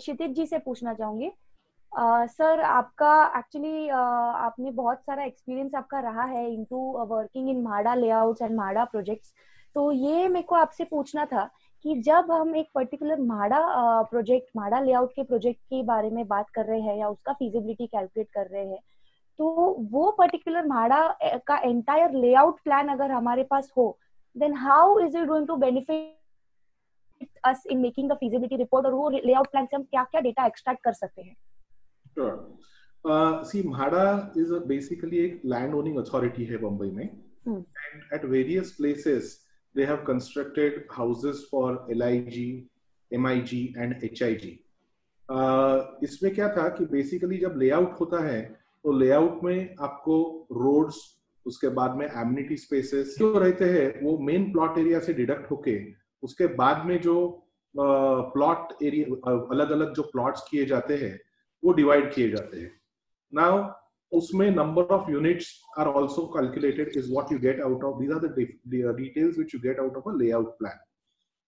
क्षितिज जी से पूछना चाहूँगी। सर, आपका एक्चुअली आपने बहुत सारा एक्सपीरियंस आपका रहा है इनटू वर्किंग इन माडा लेआउट्स एंड माडा प्रोजेक्ट्स तो ये मेरे को आपसे पूछना था कि जब हम एक पर्टिकुलर माडा प्रोजेक्ट माडा लेआउट के प्रोजेक्ट के बारे में बात कर रहे हैं या उसका फिजिबिलिटी कैलकुलेट कर रहे हैं तो वो पर्टिकुलर माडा का एंटायर लेआउट प्लान अगर हमारे पास हो then how is it going to benefit us in making the feasibility report और वो लेआउट प्लान से हम क्या क्या डेटा एक्सट्रैक्ट कर सकते हैं Sure. Uh, see, MHADA is a basically a land owning authority है बम्बई में hmm. and at various places they have constructed houses for LIG, MIG and HIG. Uh, इसमें क्या था कि बेसिकली जब लेआउट होता है तो लेआउट में आपको रोड्स उसके बाद में एम्यूनिटी स्पेसेस जो रहते हैं वो मेन प्लॉट एरिया से डिडक्ट होके उसके बाद में जो प्लॉट एरिया अलग अलग जो प्लॉट्स किए जाते हैं, वो डिवाइड किए जाते हैं। नाउ उसमें number of units are also calculated is what you get out of these are details which you get out of a layout plan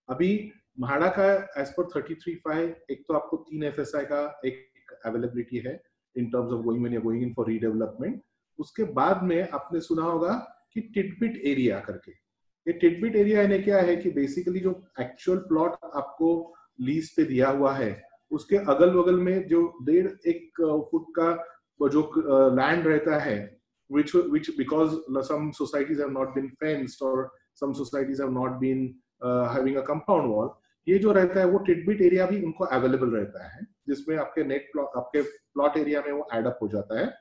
अभी म्हाड़ा का एज पर 335 एक तो आपको तीन एफएसआई का एक अवेलेबिलिटी है in terms of going going in for redevelopment उसके बाद में आपने सुना होगा कि टिटबिट एरिया करके। ये टिटबिट एरिया यानी क्या है कि बेसिकली जो एक्चुअल प्लॉट आपको लीज पे दिया हुआ है उसके अगल बगल में जो डेढ़ एक फुट का जो लैंड रहता है which because some societies have not been fenced or some societies have not been uh, having a compound wall ये जो रहता है वो टिटबिट एरिया भी उनको अवेलेबल रहता है जिसमें आपके नेट प्लॉट आपके प्लॉट एरिया में वो एडअप हो जाता है।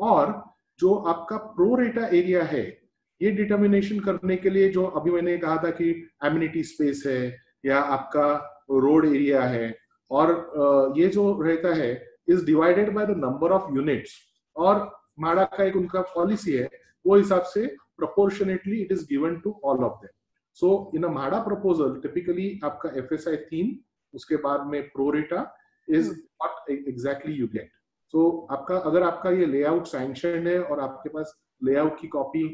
और जो आपका प्रो रेटा एरिया है ये डिटर्मिनेशन करने के लिए जो अभी मैंने कहा था कि एम्यूनिटी स्पेस है या आपका रोड एरिया है और ये जो रहता है is divided by the number of units और माड़ा का एक उनका पॉलिसी है वो हिसाब से proportionately it is given to all of them so in a MHADA proposal typically आपका एफ़ एस आई तीन उसके बाद में pro rata is what exactly you get so आपका अगर आपका ये लेआउट सैंक्शन है और आपके पास लेआउट की कॉपी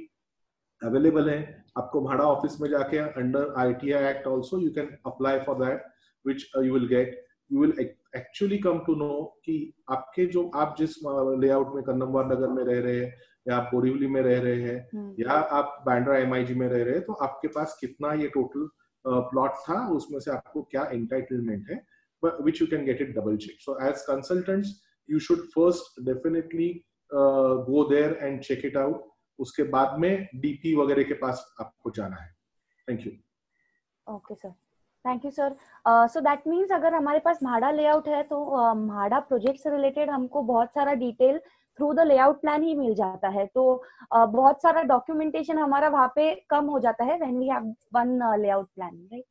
अवेलेबल है। आपको भाड़ा ऑफ़िस में जाके under I T I act also you can apply for that which you will get you will actually come to know कि आपके जो आप जिस लेआउट में कन्नमवार नगर में रह रहे हैं या आप बोरीवली में रह रहे हैं हम्म। या आप बैंड्रा एम में रह रहे हैं तो आपके पास कितना ये टोटल प्लॉट था उसमें से आपको क्या एंटाइटलमेंट है which you can get it double check so as consultants you should first definitely go there and check it out उसके बाद में डीपी वगैरह के पास आपको जाना है। Thank you okay sir thank you sir so that means अगर हमारे पास म्हाड़ा लेआउट है तो म्हाड़ा uh, प्रोजेक्ट से रिलेटेड हमको बहुत सारा detail through the layout plan ही मिल जाता है। तो uh, बहुत सारा डॉक्यूमेंटेशन हमारा वहाँ पे कम हो जाता है when we have one layout plan right